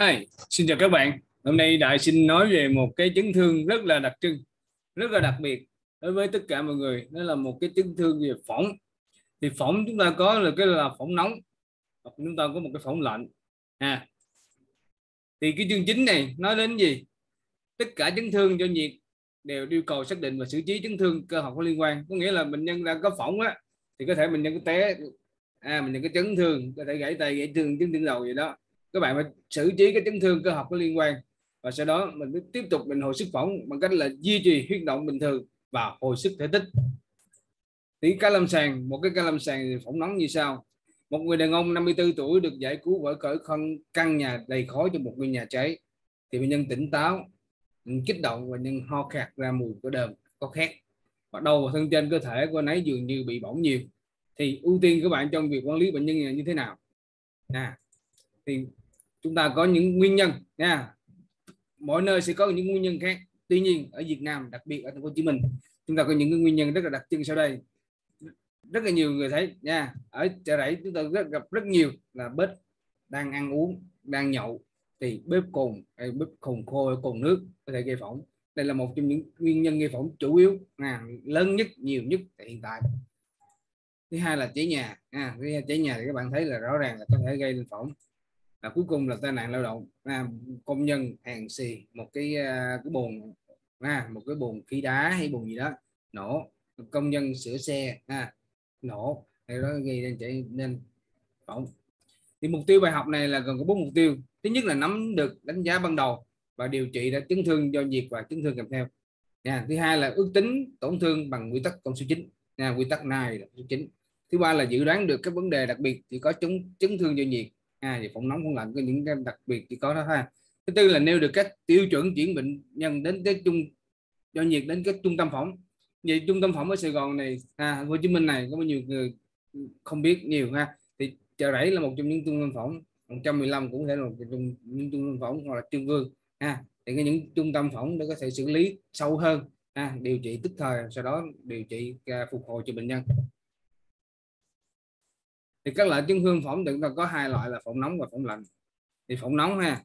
Hi, xin chào các bạn. Hôm nay Đại xin nói về một cái chấn thương rất là đặc trưng, rất là đặc biệt đối với tất cả mọi người. Đó là một cái chấn thương về phỏng. Thì phỏng chúng ta có là cái là phỏng nóng, hoặc chúng ta có một cái phỏng lạnh. À. Thì cái chương chính này nói đến gì? Tất cả chấn thương do nhiệt đều yêu cầu xác định và xử trí chấn thương cơ học có liên quan. Có nghĩa là bệnh nhân đang có phỏng á, thì có thể bệnh nhân có té, à, mình nhân có chấn thương, có thể gãy tay, gãy xương chấn thương đầu gì đó các bạn phải xử trí cái chấn thương cơ học có liên quan và sau đó mình mới tiếp tục mình hồi sức phỏng bằng cách là duy trì huyết động bình thường và hồi sức thể tích. Thì ca lâm sàng một cái ca lâm sàng phỏng nóng như sau. Một người đàn ông 54 tuổi được giải cứu bởi cỡ khăn căn nhà đầy khói trong một ngôi nhà cháy. Thì bệnh nhân tỉnh táo kích động và nhân ho khạc ra mùi của đờm có khét. Và đầu và thân trên cơ thể của anh ấy dường như bị bỏng nhiều. Thì ưu tiên các bạn trong việc quản lý bệnh nhân như thế nào? À, thì chúng ta có những nguyên nhân nha. Mỗi nơi sẽ có những nguyên nhân khác. Tuy nhiên ở Việt Nam đặc biệt ở thành phố Hồ Chí Minh chúng ta có những nguyên nhân rất là đặc trưng sau đây. Rất là nhiều người thấy nha. Ở chợ rẫy chúng ta rất, gặp rất nhiều là bếp đang ăn uống đang nhậu thì bếp cồn hay bếp cồn khô cồn nước có thể gây phỏng. Đây là một trong những nguyên nhân gây phỏng chủ yếu à, lớn nhất nhiều nhất hiện tại. Thứ hai là cháy nhà à, thứ hai cháy nhà thì các bạn thấy là rõ ràng là có thể gây lên phỏng là cuối cùng là tai nạn lao động à, công nhân hàng xì một cái à, cái bồn à, một cái bồn khí đá hay bồn gì đó nổ công nhân sửa xe à, nổ thì đó gây nên chạy nên phỏng thì mục tiêu bài học này là cần có bốn mục tiêu thứ nhất là nắm được đánh giá ban đầu và điều trị đã chấn thương do nhiệt và chấn thương kèm theo nha. thứ hai là ước tính tổn thương bằng quy tắc con số chính, nha. quy tắc này là số chính. thứ ba là dự đoán được các vấn đề đặc biệt thì có chấn chấn thương do nhiệt à, thì phỏng nóng phỏng lạnh có những cái đặc biệt chỉ có đó thôi thứ tư là nêu được các tiêu chuẩn chuyển bệnh nhân đến cái trung do nhiệt đến các trung tâm phỏng. Vậy trung tâm phỏng ở Sài Gòn này à, Hồ Chí Minh này có bao nhiêu người không biết? Nhiều ha. Thì chợ rẫy là một trong những trung tâm phỏng 115 cũng thể là một trong những trung tâm phỏng hoặc là trương vương ha. Thì cái những trung tâm phỏng để có thể xử lý sâu hơn ha, điều trị tức thời sau đó điều trị à, phục hồi cho bệnh nhân thì các loại chứng hương phỏng chúng ta có hai loại là phỏng nóng và phỏng lạnh. Thì phỏng nóng ha.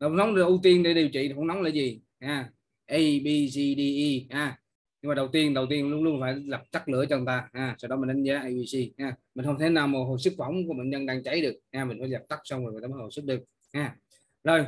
Phỏng nóng được ưu tiên để điều trị, phỏng nóng là gì? Ha, A, B, C, D E ha. Nhưng mà đầu tiên đầu tiên luôn luôn phải lập tắt lửa cho người ta, ha. Sau đó mình đánh giá ABC ha. Mình không thể nào mà hồi sức phỏng của bệnh nhân đang cháy được, ha. Mình phải dập tắt xong rồi người ta mới hồi sức được, ha. Rồi,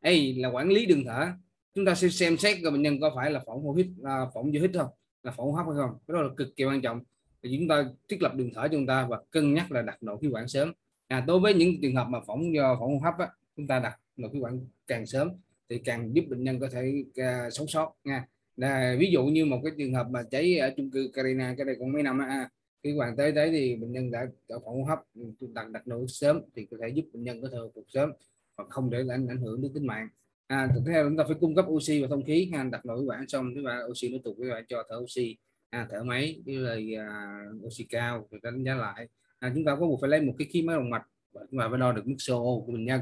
A là quản lý đường thở. Chúng ta sẽ xem xét coi bệnh nhân có phải là phỏng hô hít là phỏng vô hít không, là phỏng hấp hay không. Cái đó là cực kỳ quan trọng thì chúng ta thiết lập đường thở cho chúng ta và cân nhắc là đặt nội khí quản sớm. À, đối với những trường hợp mà phỏng do phỏng hô hấp á, chúng ta đặt nội khí quản càng sớm thì càng giúp bệnh nhân có thể uh, sống sót nha. Là, ví dụ như một cái trường hợp mà cháy ở chung cư Carina cái này cũng mấy năm á khi quản tới đấy thì bệnh nhân đã phỏng hô hấp chúng ta đặt nội sớm thì có thể giúp bệnh nhân có thể hồi phục sớm và không để ảnh ảnh hưởng đến tính mạng. À, tiếp theo chúng ta phải cung cấp oxy và thông khí ha đặt nội quản xong thứ ba oxy nó tụt với cho thở oxy à, thở máy như là à, oxy cao thì đánh giá lại. À, chúng ta có buộc phải lấy một cái khí máy động mạch và chúng ta phải đo được mức CO của bệnh nhân.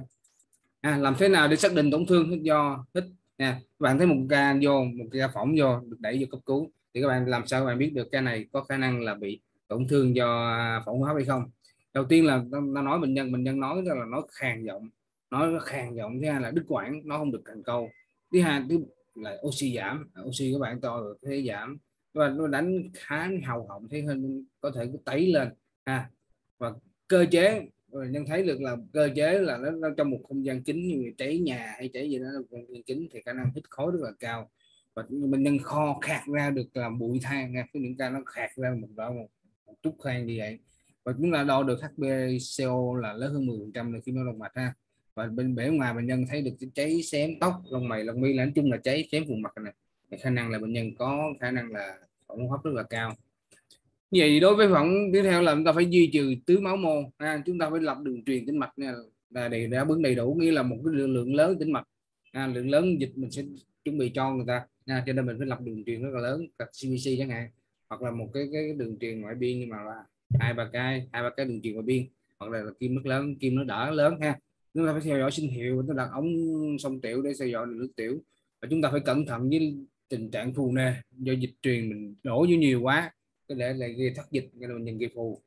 À, làm thế nào để xác định tổn thương do hít? À, Nha bạn thấy một ca vô một ca phỏng vô được đẩy vô cấp cứu thì các bạn làm sao các bạn biết được ca này có khả năng là bị tổn thương do à, phỏng hô hấp hay không? Đầu tiên là nó nói bệnh nhân bệnh nhân nói là nó khàn giọng nói khàn giọng thứ hai là đứt quãng nó không được cần câu. Thứ hai thứ là oxy giảm. À, oxy các bạn to rồi thế giảm và nó đánh khá hầu họng thấy hơn có thể tẩy lên. Ha và cơ chế nhân thấy được là cơ chế là nó, nó trong một không gian kính như cháy nhà hay cháy gì đó không gian kính thì khả năng hít khói rất là cao. Và bệnh nhân kho khạc ra được là bụi than nha có những ca nó khạc ra một đó một, một chút than như vậy. Và chúng ta đo được HbCO là lớn hơn 10 trăm khi nó động mạch ha. Và bên bể ngoài bệnh nhân thấy được cháy xém tóc lông mày lông mi là nói chung là cháy xém vùng mặt này thì khả năng là bệnh nhân có khả năng là phỏng hô hấp rất là cao. Như vậy đối với phỏng tiếp theo là chúng ta phải duy trì tứ máu mô à, chúng ta phải lập đường truyền tĩnh mạch nha là để đáp ứng đầy đủ nghĩa là một cái lượng, lượng lớn tĩnh mạch à, lượng lớn dịch mình sẽ chuẩn bị cho người ta à, cho nên mình phải lập đường truyền rất là lớn các CBC chẳng hạn hoặc là một cái cái đường truyền ngoại biên nhưng mà là hai ba cái hai ba cái đường truyền ngoại biên hoặc là, là kim nước lớn kim nó đỡ lớn ha. Chúng ta phải theo dõi sinh hiệu chúng ta đặt ống sông tiểu để theo dõi nước tiểu và chúng ta phải cẩn thận với tình trạng phù nề. Do dịch truyền mình đổ vô nhiều quá có lẽ là gây thất dịch gây bệnh nhân gây phù.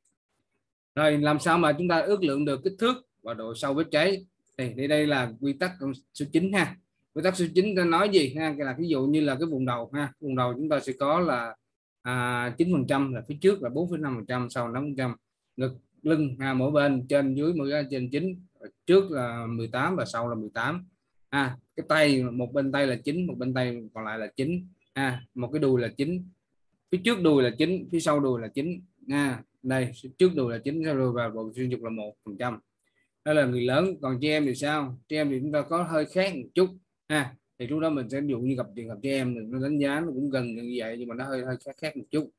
Rồi làm sao mà chúng ta ước lượng được kích thước và độ sâu vết cháy? Thì đây, đây là quy tắc số 9 ha. Quy tắc số 9 ta nói gì ha? Là ví dụ như là cái vùng đầu ha. Vùng đầu chúng ta sẽ có là à, 9 phần trăm là phía trước là 4,5 phần trăm sau 5 phần trăm. Ngực lưng ha, mỗi bên trên dưới mỗi trên 9 trước là 18 và sau là 18 ha cái tay một bên tay là chính một bên tay còn lại là chính. Ha một cái đùi là chính. Phía trước đùi là chính phía sau đùi là chính. Nha đây trước đùi là chính sau đùi và bộ xương dục là một phần trăm. Đó là người lớn còn chị em thì sao? Chị em thì chúng ta có hơi khác một chút. Ha thì lúc đó mình sẽ dụ như gặp trường hợp chị em mình nó đánh giá nó cũng gần như vậy nhưng mà nó hơi hơi khác, khác một chút.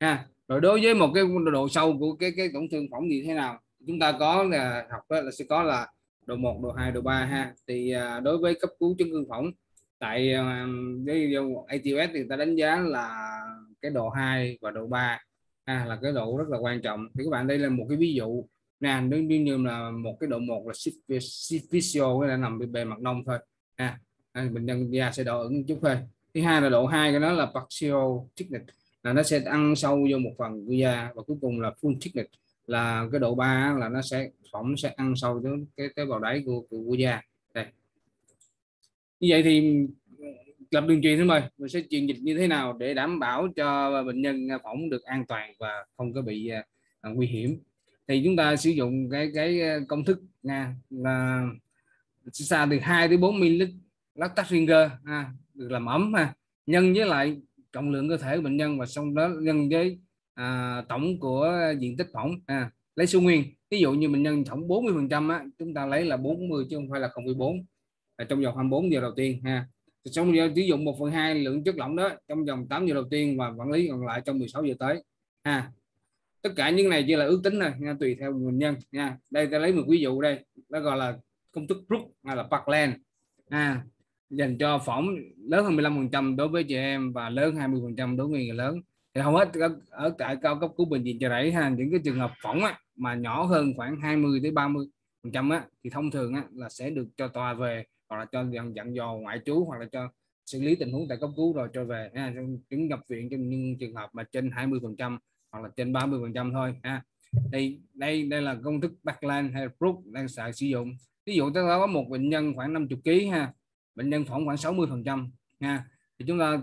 Ha rồi đối với một cái độ sâu của cái cái tổn thương phỏng như thế nào? Chúng ta có là học là sẽ có là độ 1, độ 2, độ 3 ha. Thì à, đối với cấp cứu chấn thương phỏng tại à, với ATS thì ta đánh giá là cái độ 2 và độ 3 ha, là cái độ rất là quan trọng. Thì các bạn đây là một cái ví dụ. Nè đương nhiên là một cái độ 1 là superficial là nằm bên bề mặt nông thôi ha. À, bệnh nhân da sẽ đỏ ửng chút thôi. Thứ hai là độ 2 cái đó là partial thickness là nó sẽ ăn sâu vô một phần của da và cuối cùng là full thickness là cái độ 3 là nó sẽ phỏng sẽ ăn sâu tới cái tế bào đáy của, của, của da. Đây. Như vậy thì lập đường truyền thế mời. Mình sẽ truyền dịch như thế nào để đảm bảo cho bệnh nhân phỏng được an toàn và không có bị uh, nguy hiểm. Thì chúng ta sử dụng cái cái à, công thức nha là xa từ 2 đến 4 ml lactate ringer ha, được làm ấm ha nhân với lại trọng lượng cơ thể của bệnh nhân và xong đó nhân với à, tổng của diện tích phỏng à, lấy số nguyên. Ví dụ như mình nhân tổng 40 phần trăm chúng ta lấy là 40 chứ không phải là 0,4 à, trong vòng 24 giờ đầu tiên ha. Xong giờ sử dụng 1 phần 2 lượng chất lỏng đó trong vòng 8 giờ đầu tiên và quản lý còn lại trong 16 giờ tới ha. Tất cả những này chỉ là ước tính thôi nha tùy theo nguyên nhân nha đây ta lấy một ví dụ đây đó gọi là công thức Brook hay là Parkland à, dành cho phỏng lớn hơn 15 phần trăm đối với chị em và lớn 20 phần trăm đối với người lớn thì hầu hết ở tại cao cấp cứu bệnh viện chợ rẫy ha những cái trường hợp phỏng á, mà nhỏ hơn khoảng 20 tới 30 phần trăm á thì thông thường á, là sẽ được cho tòa về hoặc là cho dặn, dặn dò ngoại trú hoặc là cho xử lý tình huống tại cấp cứu rồi cho về ha. chứng nhập viện trong những trường hợp mà trên 20 phần trăm hoặc là trên 30 phần trăm thôi ha. Đây đây đây là công thức Backland hay Brook đang xài sử dụng. Ví dụ chúng ta có một bệnh nhân khoảng 50 kg ha bệnh nhân phỏng khoảng 60 phần trăm ha. Thì chúng ta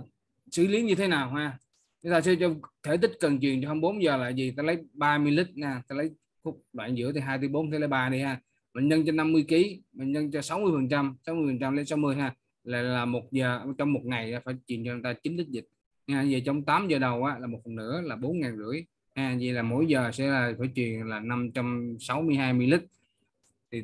xử lý như thế nào ha? Chúng ta sẽ cho thể tích cần truyền cho 24 giờ là gì? Ta lấy 30 lít nha. Ta lấy khúc đoạn giữa thì 2 tới 4 thế lấy 3 đi ha. Mình nhân cho 50 kg mình nhân cho 60 phần trăm 60 phần trăm lên 60 ha. Là là một giờ trong một ngày phải truyền cho người ta 9 lít dịch. Nha về trong 8 giờ đầu á, là một phần nữa là 4 ngàn rưỡi. À, vậy là mỗi giờ sẽ là phải truyền là 562 ml thì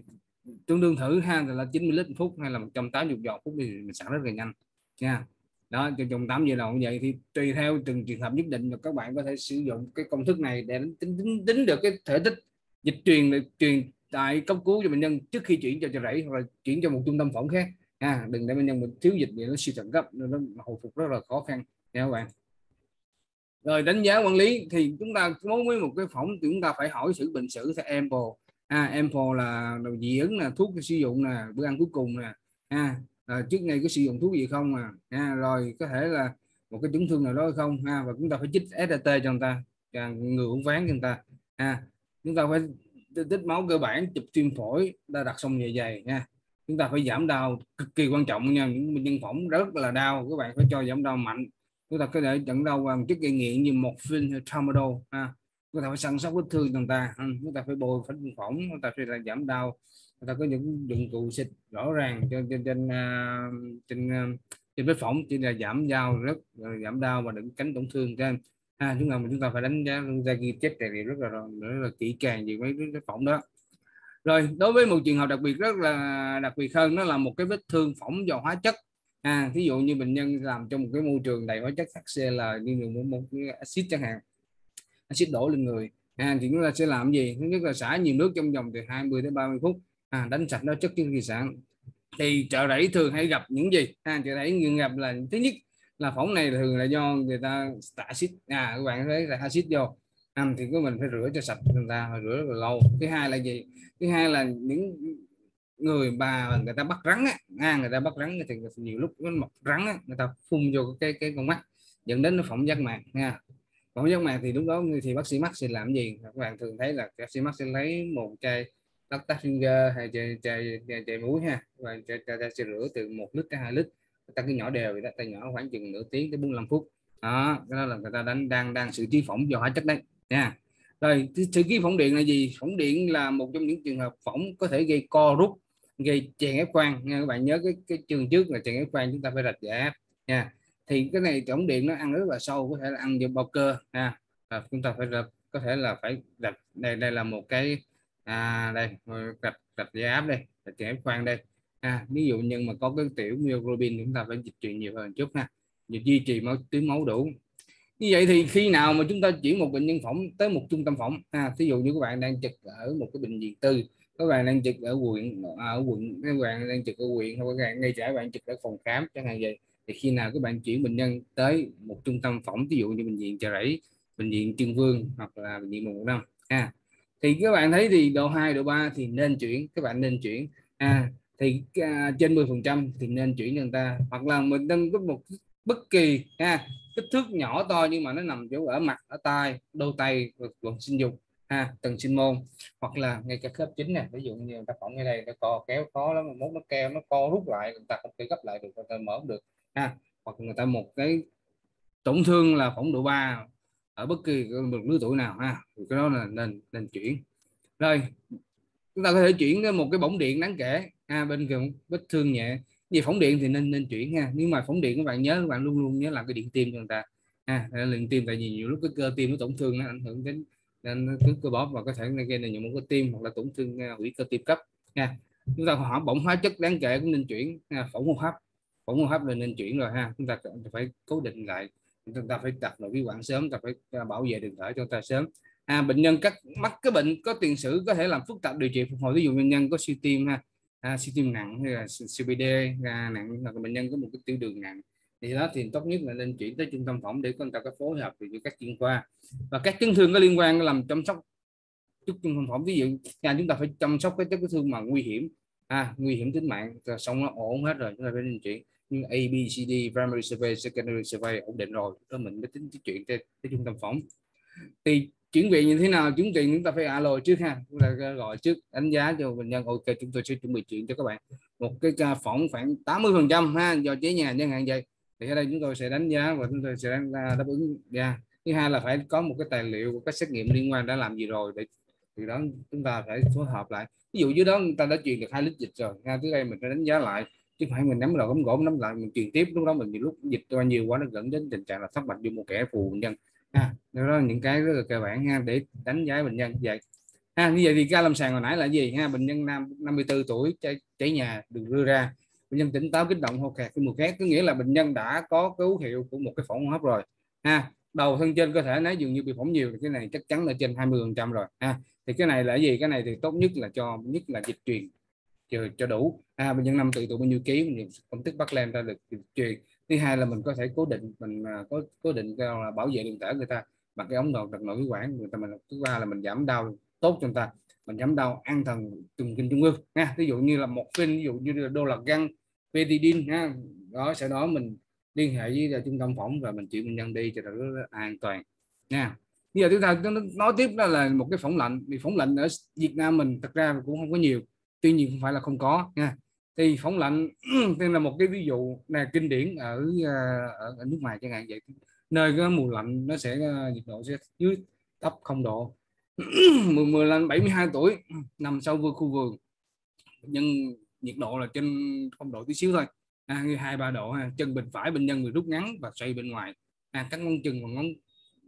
tương đương thử ha là 90 lít phút hay là 180 giọt phút thì mình sản rất là nhanh. Nha đó trong 8 giờ đầu vậy thì tùy theo từng trường hợp nhất định là các bạn có thể sử dụng cái công thức này để tính tính, tính được cái thể tích dịch truyền được truyền tại cấp cứu cho bệnh nhân trước khi chuyển cho chợ rẫy hoặc là chuyển cho một trung tâm phỏng khác. À, đừng để bệnh nhân mình thiếu dịch thì nó suy thận cấp nó hồi phục rất là khó khăn nha các bạn. Rồi đánh giá quản lý thì chúng ta muốn với một cái phỏng thì chúng ta phải hỏi sự bệnh sử theo Ample. À, Ample là đầu dị ứng là thuốc sử dụng là bữa ăn cuối cùng nè. À, à, trước ngày có sử dụng thuốc gì không à, à rồi có thể là một cái chấn thương nào đó hay không? Ha và chúng ta phải chích SAT cho người ta người uống ván cho người ta. À, chúng ta phải tích máu cơ bản chụp tim phổi ta đặt xong dạ dày nha chúng ta phải giảm đau cực kỳ quan trọng nha. Những bệnh nhân phỏng rất là đau các bạn phải cho giảm đau mạnh. Chúng ta có thể dẫn đau bằng chất gây nghiện như một hay tramadol ha. Chúng ta phải săn sóc vết thương người ta chúng ta phải bồi phải phỏng chúng ta phải là giảm đau người ta có những dụng cụ xịt rõ ràng trên trên trên à, trên à, trên vết phỏng chỉ là giảm đau rất à, giảm đau và đừng tránh tổn thương trên ha chúng ta chúng ta phải đánh giá ra ghi chép tài liệu rất là rất là kỹ càng về mấy cái phỏng đó. Rồi đối với một trường hợp đặc biệt rất là đặc biệt hơn nó là một cái vết thương phỏng do hóa chất. À ví dụ như bệnh nhân làm trong một cái môi trường đầy hóa chất HCl như một, một cái axit chẳng hạn axit đổ lên người. À, thì chúng ta sẽ làm gì? Thứ nhất là xả nhiều nước trong vòng từ 20 đến 30 phút à, đánh sạch nó chất trước khi sản thì chợ đẩy thường hay gặp những gì? À, chợ đẩy thường gặp là thứ nhất là phỏng này thường là do người ta tạ axit à các bạn thấy là axit vô. À, thì của mình phải rửa cho sạch người ta rồi rửa rất là lâu. Thứ hai là gì? Thứ hai là những người bà người ta bắt rắn á à, người ta bắt rắn thì nhiều lúc nó mọc rắn á, người ta phun vô cái cái con mắt dẫn đến nó phỏng giác mạc nha phỏng giác mạc thì lúc đó thì bác sĩ mắt sẽ làm gì? Các bạn thường thấy là bác sĩ mắt sẽ lấy một chai tắt tắt finger ờ, hay chạy chạy chạy, chạy muối ha. Và ta, ta, ta sẽ rửa từ một lít tới hai lít. Ta cứ nhỏ đều vậy đó ta nhỏ khoảng chừng nửa tiếng tới 45 phút. Đó cái đó là người ta đánh đang đang sự chi phỏng do hóa chất đấy nha. Rồi sự chi phỏng điện là gì? Phỏng điện là một trong những trường hợp phỏng có thể gây co rút gây chèn ép khoang nha các bạn nhớ cái cái trường trước là chèn ép khoang chúng ta phải rạch giải áp nha. Thì cái này phỏng điện nó ăn rất là sâu có thể là ăn vô bao cơ ha à, chúng ta phải rạch có thể là phải rạch đây đây là một cái à, đây gạch gạch giá áp đây gạch giá ép đây à, ví dụ nhưng mà có cái tiểu myoglobin chúng ta phải dịch chuyển nhiều hơn chút ha. Duy trì máu tuyến máu đủ. Như vậy thì khi nào mà chúng ta chuyển một bệnh nhân phỏng tới một trung tâm phỏng à, ví dụ như các bạn đang trực ở một cái bệnh viện tư các bạn đang trực ở quận à, ở quận các bạn đang trực ở huyện hoặc các bạn ngay trả bạn trực ở phòng khám chẳng hạn vậy thì khi nào các bạn chuyển bệnh nhân tới một trung tâm phỏng ví dụ như bệnh viện chợ rẫy bệnh viện trương vương hoặc là bệnh viện một năm à, thì các bạn thấy thì độ 2, độ 3 thì nên chuyển các bạn nên chuyển. À, thì à, trên 10 phần trăm thì nên chuyển cho người ta. Hoặc là mình nâng có một bất kỳ ha kích thước nhỏ to nhưng mà nó nằm chỗ ở mặt ở tai đôi tay quần sinh dục ha tầng sinh môn. Hoặc là ngay cả khớp chính nè ví dụ như ta phỏng ngay đây nó co kéo khó lắm mốt nó keo nó co rút lại người ta không thể gấp lại được người ta mở được ha. Hoặc người ta một cái tổn thương là phỏng độ 3 ở bất kỳ một lứa tuổi nào ha. Thì cái đó là nên nên chuyển. Rồi chúng ta có thể chuyển một cái bóng điện đáng kể. Ha bên cạnh vết thương nhẹ. Vì phóng điện thì nên nên chuyển ha. nhưng mà phóng điện các bạn nhớ các bạn luôn luôn nhớ làm cái điện tim cho người ta. Ha à, điện tim tại vì nhiều lúc cái cơ tim nó tổn thương nó ảnh hưởng đến nên cứ cơ bóp và có thể gây nên những một cái tim hoặc là tổn thương à, hủy cơ tim cấp. Nha. Chúng ta hỏi bỏng hóa chất đáng kể cũng nên chuyển. À, ha. hô hấp. Phỏng hô hấp là nên chuyển rồi ha. Chúng ta phải cố định lại chúng ta phải đặt nội khí quản sớm ta phải bảo vệ đường thở cho ta sớm. À, bệnh nhân các mắc cái bệnh có tiền sử có thể làm phức tạp điều trị phục hồi. Ví dụ bệnh nhân có suy tim ha à, suy tim nặng hay là CBD à, nặng hoặc là bệnh nhân có một cái tiểu đường nặng thì đó thì tốt nhất là nên chuyển tới trung tâm phỏng để chúng ta có phối hợp với các chuyên khoa. Và các chấn thương có liên quan làm chăm sóc trung tâm phỏng. Ví dụ nhà chúng ta phải chăm sóc cái chấn thương mà nguy hiểm. À, nguy hiểm tính mạng xong nó ổn hết rồi chúng ta phải nên chuyển A, B, C, D, primary survey, secondary survey ổn định rồi. Đó mình mới tính chuyện tới, tới trung tâm phỏng. Thì chuyển viện như thế nào? Chuyển viện chúng ta phải alo trước ha. Chúng ta gọi trước đánh giá cho bệnh nhân. Ok chúng tôi sẽ chuẩn bị chuyện cho các bạn. Một cái ca phỏng khoảng 80 phần trăm ha do chế nhà chẳng hạn vậy. Thì ở đây chúng tôi sẽ đánh giá và chúng tôi sẽ à, đáp ứng. Ra yeah. thứ hai là phải có một cái tài liệu của các xét nghiệm liên quan đã làm gì rồi để từ đó chúng ta phải phối hợp lại. Ví dụ dưới đó người ta đã truyền được hai lít dịch rồi. Ha tới đây mình phải đánh giá lại chứ phải mình nắm đầu nắm gỗ nắm lại mình truyền tiếp. Lúc đó mình nhiều lúc dịch qua nhiều quá nó dẫn đến tình trạng là thất bạch vô một kẻ phù bệnh nhân. Ha đó là những cái rất là cơ bản ha để đánh giá bệnh nhân. Vậy ha như vậy thì ca lâm sàng hồi nãy là gì? Ha bệnh nhân nam 54 tuổi cháy, cháy nhà được đưa ra. Bệnh nhân tỉnh táo kích động ho khạc cái mùi khét. Có nghĩa là bệnh nhân đã có dấu hiệu của một cái phỏng hô hấp rồi. Ha đầu thân trên cơ thể nó dường như bị phỏng nhiều cái này chắc chắn là trên 20 phần trăm rồi. Ha thì cái này là gì? Cái này thì tốt nhất là cho nhất là dịch truyền cho, cho đủ. À, bệnh nhân năm tự tụ bao nhiêu ký mình công thức bắt lên ra được truyền. Thứ hai là mình có thể cố định mình à, có cố định là bảo vệ đường thở người ta bằng cái ống nội đặt nội khí quản. Người ta mình thứ ba là mình giảm đau tốt cho người ta. Mình giảm đau an thần trùng kinh trung ương nha. Ví dụ như là một phim ví dụ như là đô lạc găng petidin ha đó sau đó mình liên hệ với là trung tâm phỏng và mình chuyển bệnh nhân đi cho nó an toàn nha. Bây giờ chúng ta nói tiếp đó là một cái phỏng lạnh. Vì phỏng lạnh ở Việt Nam mình thật ra cũng không có nhiều tuy nhiên không phải là không có nha. Thì phóng lạnh tên là một cái ví dụ là kinh điển ở, ờ, ở, ở nước ngoài chẳng hạn vậy. Nơi cái mùa lạnh nó sẽ ờ, nhiệt độ sẽ dưới thấp không độ. Mười mười lạnh 72 tuổi nằm sau vườn khu vườn. Nhưng nhiệt độ là trên không độ tí xíu thôi. À, như hai ba độ ha. chân bên phải bệnh nhân bị rút ngắn và xoay bên ngoài. À, các ngón chân và ngón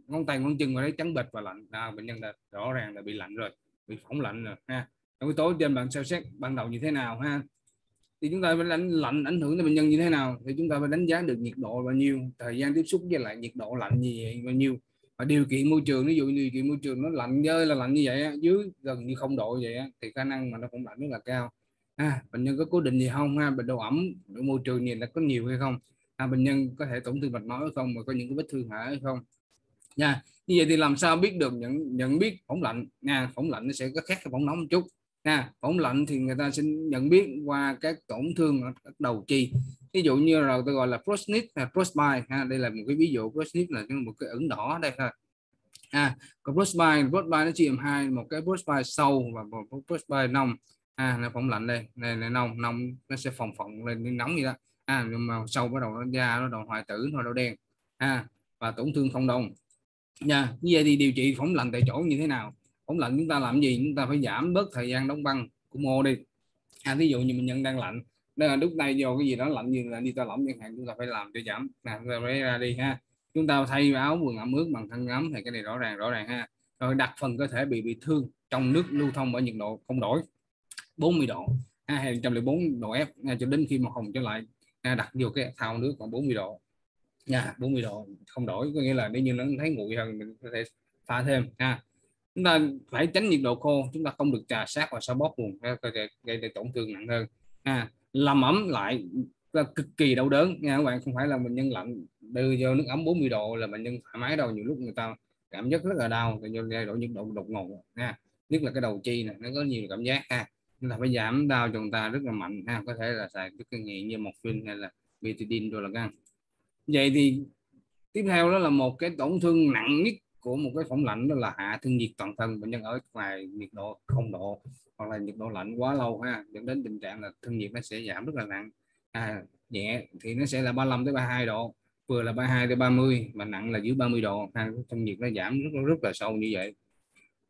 ngón tay ngón chân vào đấy trắng bệch và lạnh. À, bệnh nhân là rõ ràng là bị lạnh rồi bị phỏng lạnh rồi ha yếu tố trên bạn xem xét ban đầu như thế nào ha. Thì chúng ta phải đánh lạnh ảnh hưởng đến bệnh nhân như thế nào thì chúng ta phải đánh giá được nhiệt độ bao nhiêu thời gian tiếp xúc với lại nhiệt độ lạnh như vậy bao nhiêu. Và điều kiện môi trường ví dụ điều kiện môi trường nó lạnh rơi là lạnh như vậy dưới gần như không độ vậy thì khả năng mà nó cũng lạnh rất là cao. À, bệnh nhân có cố định gì không ha? Bệnh độ ẩm độ môi trường này là có nhiều hay không? À, bệnh nhân có thể tổn thương mạch máu hay không? Mà có những cái vết thương hở hay không? Nha như vậy thì làm sao biết được nhận nhận biết phỏng lạnh? Nha phỏng lạnh nó sẽ có khác cái phỏng nóng một chút ha phỏng lạnh thì người ta sẽ nhận biết qua các tổn thương ở đầu chi. Ví dụ như là tôi gọi là frostnip à, hay frostbite ha, đây là một cái ví dụ frostnip là một cái ứng đỏ đây ha à còn frostbite frostbite nó chia làm hai, một cái frostbite sâu và một cái frostbite nông. À là phỏng lạnh đây này là nông nông nó sẽ phòng phồng lên nóng như đó. À nhưng mà sâu bắt đầu nó da nó đầu hoại tử, nó đầu đen. À và tổn thương không đồng. Nha, như vậy thì điều trị phỏng lạnh tại chỗ như thế nào? Phỏng lạnh chúng ta làm gì? Chúng ta phải giảm bớt thời gian đóng băng của mô đi. À, ví dụ như bệnh nhân đang lạnh. Đây là lúc này vô cái gì đó lạnh như là đi ta lỏng chẳng hạn chúng ta phải làm cho giảm. Nè chúng phải ra đi ha. Chúng ta thay áo quần ẩm ướt bằng khăn ấm thì cái này rõ ràng rõ ràng ha. Rồi đặt phần cơ thể bị bị thương trong nước lưu thông ở nhiệt độ không đổi. 40 độ. À, ha, 204 độ F ha, cho đến khi mà hồng trở lại. Ha, đặt vô cái thao nước còn 40 độ. Nha 40 độ không đổi. Có nghĩa là nếu như nó thấy nguội hơn mình có thể pha thêm ha chúng ta phải tránh nhiệt độ khô chúng ta không được trà sát và xoa bóp vùng gây ra tổn thương nặng hơn. À, làm ấm lại là cực kỳ đau đớn nha các bạn? Không phải là bệnh nhân lạnh đưa vô nước ấm 40 độ là bệnh nhân thoải mái đâu. Nhiều lúc người ta cảm giác rất là đau do độ nhiệt độ đột ngột nha nhất là cái đầu chi này nó có nhiều cảm giác ha. Chúng ta phải giảm đau cho người ta rất là mạnh ha. Có thể là xài cái kinh nghiệm như một phim hay là betadine rồi là gan vậy thì tiếp theo đó là một cái tổn thương nặng nhất của một cái phỏng lạnh đó là hạ thân nhiệt toàn thân bệnh nhân ở ngoài nhiệt độ không độ hoặc là nhiệt độ lạnh quá lâu ha dẫn đến tình trạng là thân nhiệt nó sẽ giảm rất là nặng. À, nhẹ thì nó sẽ là 35 tới 32 độ vừa là 32 tới 30 mà nặng là dưới 30 độ ha, thân nhiệt nó giảm rất rất là sâu như vậy.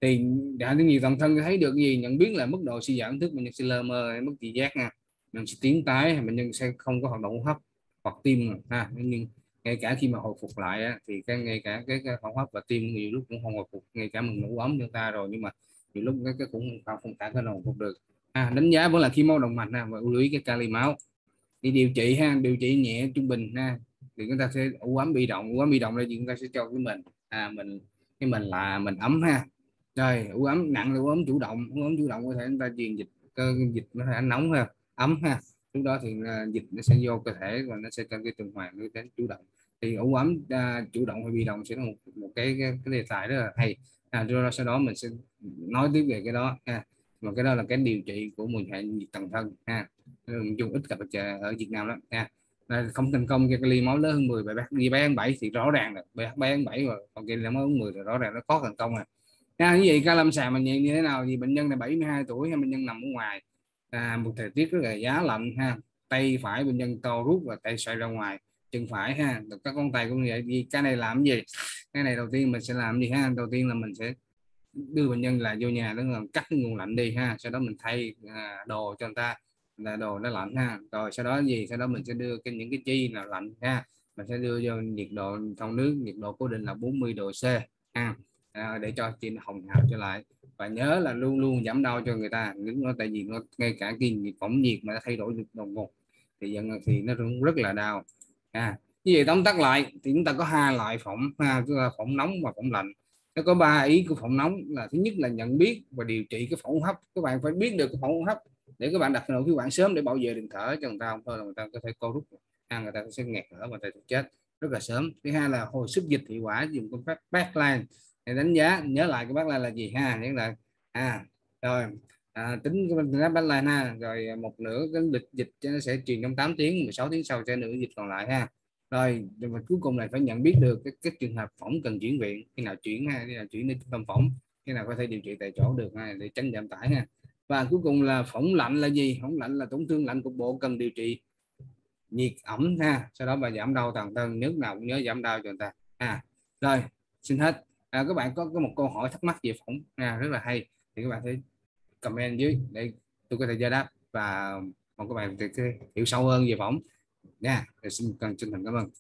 Thì hạ thân nhiệt toàn thân thấy được gì? Nhận biết là mức độ suy giảm thức bệnh nhân sẽ lơ mơ mất thị giác nha. Bệnh sẽ tiến tái bệnh nhân sẽ không có hoạt động hấp hoặc tim ha nhưng ngay cả khi mà hồi phục lại á, thì cái ngay cả cái, cái hô hấp và tim nhiều lúc cũng không hồi phục ngay cả mình ngủ ấm chúng ta rồi nhưng mà nhiều lúc cái, cái cũng không không cả cái nào phục được. À, đánh giá vẫn là khi máu động mạch ha, và lưu ý cái kali máu. Đi điều trị ha điều trị nhẹ trung bình ha thì chúng ta sẽ u ấm bị động u ấm bị động là chúng ta sẽ cho cái mình à mình cái mình là mình ấm ha. Rồi u ấm nặng là u ấm chủ động u ấm chủ động có thể chúng ta truyền dịch cơ dịch nó thể nóng ha ấm ha. Lúc đó thì uh, dịch nó sẽ vô cơ thể và nó sẽ cho cái tuần hoàn nó đến chủ động thì ủ ấm uh, chủ động hay bị động sẽ là một, một cái, cái cái đề tài rất là hay. À, rồi sau đó mình sẽ nói tiếp về cái đó ha. Mà cái đó là cái điều trị của mùi hệ nhiệt toàn thân ha. Dùng ít gặp ở Việt Nam lắm ha. Là không thành công cho cái ly máu lớn hơn 10 bài bác đi bán 7 thì rõ ràng là bài bán 7 rồi còn cái là máu 10 thì rõ ràng nó có thành công rồi à, như vậy ca lâm sàng mình nhìn như thế nào? Thì bệnh nhân này 72 tuổi hay bệnh nhân nằm ở ngoài? À, một thời tiết rất là giá lạnh ha. Tay phải bệnh nhân co rút và tay xoay ra ngoài chân phải ha. Các con tay cũng vậy. Gì cái này làm gì? Cái này đầu tiên mình sẽ làm gì ha? Đầu tiên là mình sẽ đưa bệnh nhân là vô nhà đó là cắt cái nguồn lạnh đi ha. Sau đó mình thay à, đồ cho người ta. Là đồ nó lạnh ha. Rồi sau đó gì? Sau đó mình sẽ đưa cái những cái chi là lạnh ha? Mình sẽ đưa vô nhiệt độ trong nước. Nhiệt độ cố định là 40 độ C ha. À, để cho chị hồng hào trở lại. Và nhớ là luôn luôn giảm đau cho người ta. Những nó tại vì nó ngay cả khi phỏng nhiệt mà nó thay đổi được đột ngột thì dân thì nó cũng rất là đau à như vậy tóm tắt lại, thì chúng ta có hai loại phỏng, ha, tức là phỏng nóng và phỏng lạnh. Nó có ba ý của phỏng nóng là thứ nhất là nhận biết và điều trị cái phỏng hấp. Các bạn phải biết được cái phỏng hấp để các bạn đặt nội khí quản sớm để bảo vệ đường thở cho người ta, không thôi là người ta có thể co rút ha à, người ta sẽ nghẹt thở và người ta sẽ chết rất là sớm. Thứ hai là hồi sức dịch hiệu quả, dùng phương pháp backline để đánh giá. Nhớ lại cái backline là gì, ha, nhớ lại. À rồi à, tính cái bán lại ha rồi một nửa cái lịch dịch nó sẽ truyền trong 8 tiếng 16 tiếng sau sẽ nửa dịch còn lại ha. Rồi và cuối cùng là phải nhận biết được cái, cái trường hợp phỏng cần chuyển viện khi nào chuyển ha khi nào chuyển đến trung tâm phỏng khi nào có thể điều trị tại chỗ được ha để tránh giảm tải ha. Và cuối cùng là phỏng lạnh là gì? Phỏng lạnh là tổn thương lạnh cục bộ cần điều trị nhiệt ẩm ha sau đó bà giảm đau toàn thân nước nào cũng nhớ giảm đau cho người ta à rồi xin hết. À, các bạn có có một câu hỏi thắc mắc về phỏng à, rất là hay thì các bạn thấy comment dưới để tôi có thể giải đáp và mong các bạn hiểu sâu hơn về phỏng nha xin chân thành cảm ơn.